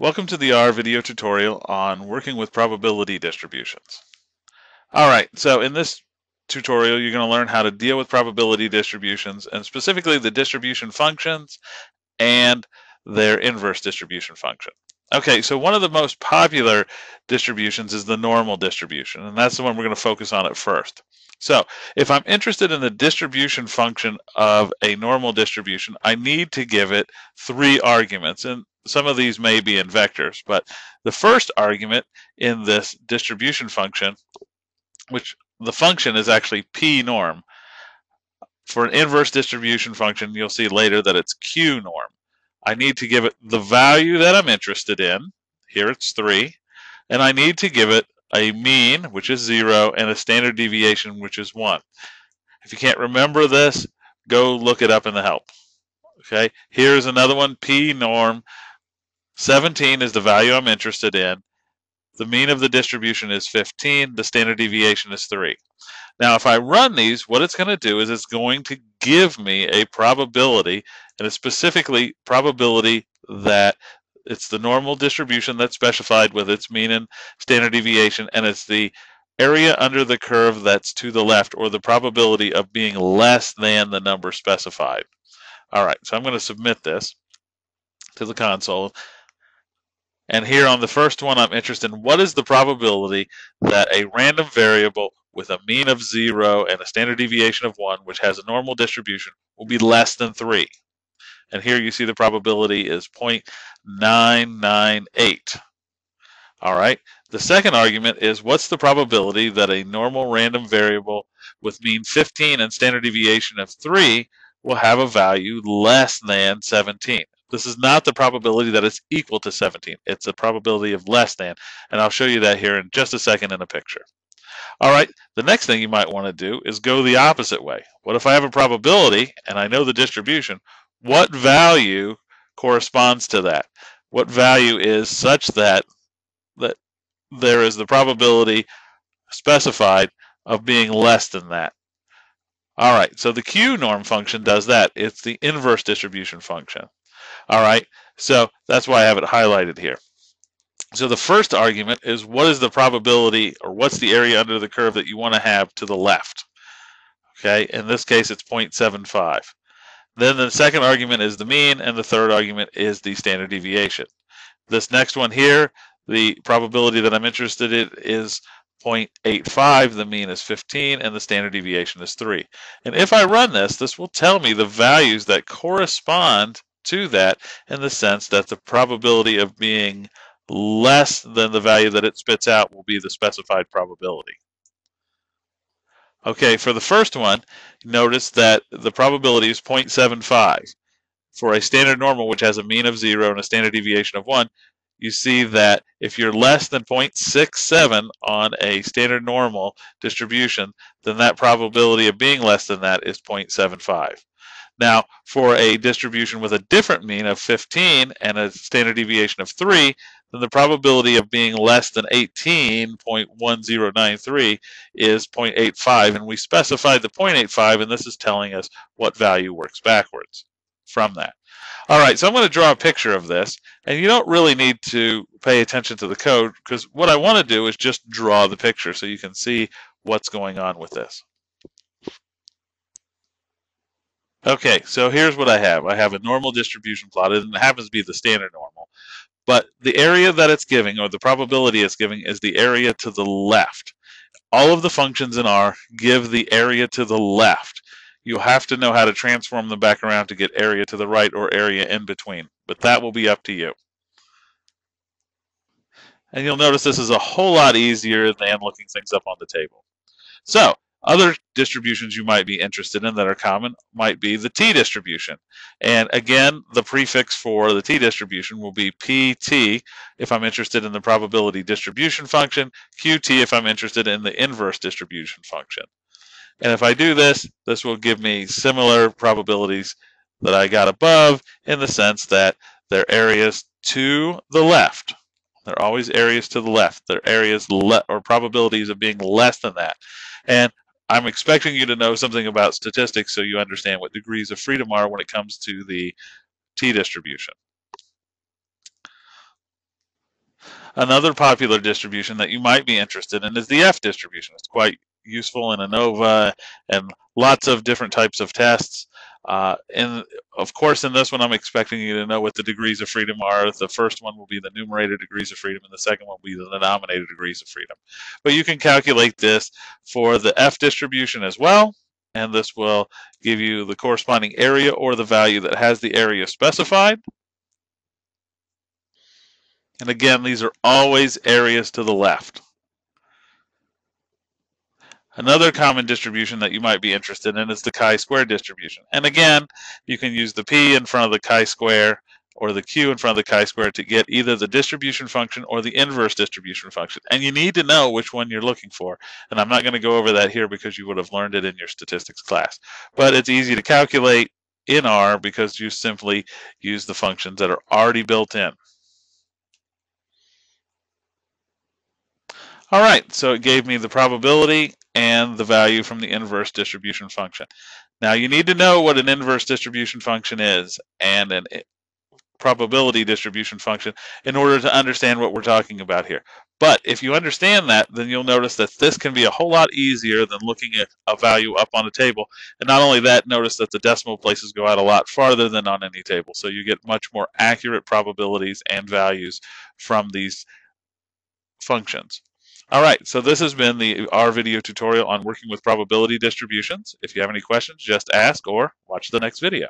Welcome to the R video tutorial on working with probability distributions. Alright, so in this tutorial you're going to learn how to deal with probability distributions and specifically the distribution functions and their inverse distribution function. Okay, so one of the most popular distributions is the normal distribution and that's the one we're going to focus on at first. So if I'm interested in the distribution function of a normal distribution, I need to give it three arguments. And some of these may be in vectors, but the first argument in this distribution function, which the function is actually p norm. For an inverse distribution function, you'll see later that it's q norm. I need to give it the value that I'm interested in. Here it's 3. And I need to give it a mean, which is 0, and a standard deviation, which is 1. If you can't remember this, go look it up in the help. Okay, here's another one, p norm. 17 is the value I'm interested in. The mean of the distribution is 15. The standard deviation is 3. Now, if I run these, what it's going to do is it's going to give me a probability, and it's specifically probability that it's the normal distribution that's specified with its mean and standard deviation, and it's the area under the curve that's to the left, or the probability of being less than the number specified. All right, so I'm going to submit this to the console. And here on the first one, I'm interested in what is the probability that a random variable with a mean of 0 and a standard deviation of 1, which has a normal distribution, will be less than 3. And here you see the probability is 0.998. All right. The second argument is what's the probability that a normal random variable with mean 15 and standard deviation of 3 will have a value less than 17. This is not the probability that it's equal to 17. It's the probability of less than. And I'll show you that here in just a second in a picture. All right, the next thing you might want to do is go the opposite way. What if I have a probability and I know the distribution? What value corresponds to that? What value is such that that there is the probability specified of being less than that? All right, so the Q norm function does that. It's the inverse distribution function. All right, so that's why I have it highlighted here. So the first argument is what is the probability or what's the area under the curve that you want to have to the left? Okay, in this case it's 0.75. Then the second argument is the mean and the third argument is the standard deviation. This next one here, the probability that I'm interested in is 0.85, the mean is 15, and the standard deviation is 3. And if I run this, this will tell me the values that correspond to that in the sense that the probability of being less than the value that it spits out will be the specified probability. Okay, for the first one, notice that the probability is 0.75. For a standard normal, which has a mean of 0 and a standard deviation of 1, you see that if you're less than 0.67 on a standard normal distribution, then that probability of being less than that is 0.75. Now, for a distribution with a different mean of 15 and a standard deviation of 3, then the probability of being less than 18.1093 is 0.85, and we specified the 0.85, and this is telling us what value works backwards from that. All right, so I'm going to draw a picture of this, and you don't really need to pay attention to the code, because what I want to do is just draw the picture so you can see what's going on with this. Okay, so here's what I have. I have a normal distribution plotted, and it happens to be the standard normal. But the area that it's giving, or the probability it's giving, is the area to the left. All of the functions in R give the area to the left. You'll have to know how to transform them back around to get area to the right or area in between. But that will be up to you. And you'll notice this is a whole lot easier than looking things up on the table. So other distributions you might be interested in that are common might be the t-distribution. And again, the prefix for the t-distribution will be pt if I'm interested in the probability distribution function, qt if I'm interested in the inverse distribution function. And if I do this, this will give me similar probabilities that I got above in the sense that they're areas to the left. They're always areas to the left. They're areas or probabilities of being less than that. And I'm expecting you to know something about statistics so you understand what degrees of freedom are when it comes to the t-distribution. Another popular distribution that you might be interested in is the F distribution. It's quite useful in ANOVA and lots of different types of tests. Uh, and of course, in this one, I'm expecting you to know what the degrees of freedom are. The first one will be the numerator degrees of freedom, and the second one will be the denominator degrees of freedom. But you can calculate this for the F distribution as well, and this will give you the corresponding area or the value that has the area specified. And again, these are always areas to the left. Another common distribution that you might be interested in is the chi-square distribution. And again, you can use the p in front of the chi-square or the q in front of the chi-square to get either the distribution function or the inverse distribution function. And you need to know which one you're looking for. And I'm not going to go over that here because you would have learned it in your statistics class. But it's easy to calculate in R because you simply use the functions that are already built in. All right, so it gave me the probability and the value from the inverse distribution function. Now you need to know what an inverse distribution function is and a eh, probability distribution function in order to understand what we're talking about here. But if you understand that, then you'll notice that this can be a whole lot easier than looking at a value up on a table. And not only that, notice that the decimal places go out a lot farther than on any table. So you get much more accurate probabilities and values from these functions. All right, so this has been the R video tutorial on working with probability distributions. If you have any questions, just ask or watch the next video.